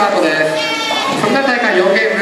タートです。そんな大会4ゲーム